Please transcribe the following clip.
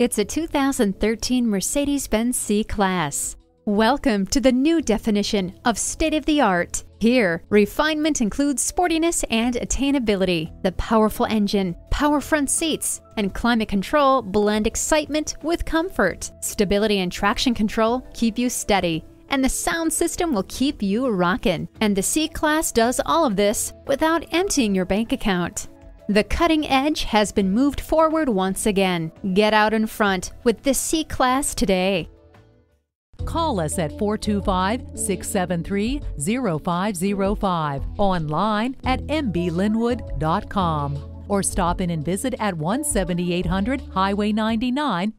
It's a 2013 Mercedes-Benz C-Class. Welcome to the new definition of state-of-the-art. Here, refinement includes sportiness and attainability. The powerful engine, power front seats, and climate control blend excitement with comfort. Stability and traction control keep you steady, and the sound system will keep you rockin'. And the C-Class does all of this without emptying your bank account. The cutting edge has been moved forward once again. Get out in front with the C-Class today. Call us at 425 673 0505, online at mblynnwood.com, or stop in and visit at 17800 Highway 99